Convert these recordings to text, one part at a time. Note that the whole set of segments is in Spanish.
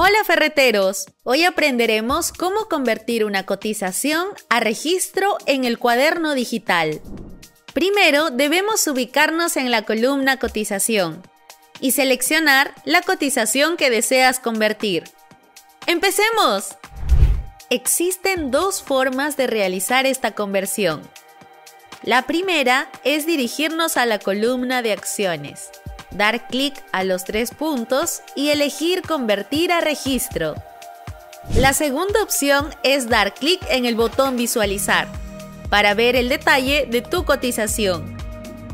Hola ferreteros, hoy aprenderemos cómo convertir una cotización a registro en el cuaderno digital. Primero debemos ubicarnos en la columna cotización y seleccionar la cotización que deseas convertir. ¡Empecemos! Existen dos formas de realizar esta conversión. La primera es dirigirnos a la columna de acciones dar clic a los tres puntos y elegir Convertir a registro. La segunda opción es dar clic en el botón Visualizar para ver el detalle de tu cotización.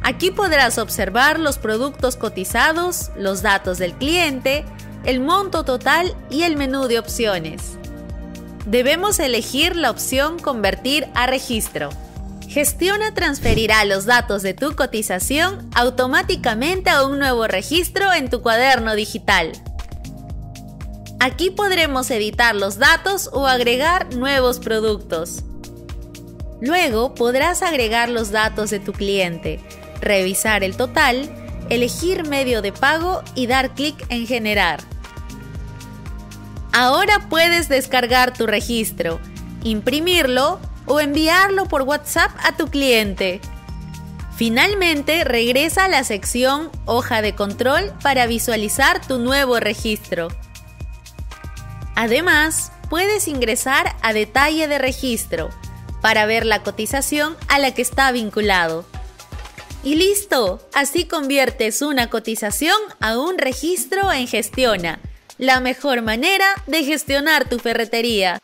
Aquí podrás observar los productos cotizados, los datos del cliente, el monto total y el menú de opciones. Debemos elegir la opción Convertir a registro. Gestiona transferirá los datos de tu cotización automáticamente a un nuevo registro en tu cuaderno digital. Aquí podremos editar los datos o agregar nuevos productos. Luego podrás agregar los datos de tu cliente, revisar el total, elegir medio de pago y dar clic en generar. Ahora puedes descargar tu registro, imprimirlo o enviarlo por WhatsApp a tu cliente. Finalmente, regresa a la sección Hoja de control para visualizar tu nuevo registro. Además, puedes ingresar a Detalle de registro para ver la cotización a la que está vinculado. Y listo, así conviertes una cotización a un registro en Gestiona, la mejor manera de gestionar tu ferretería.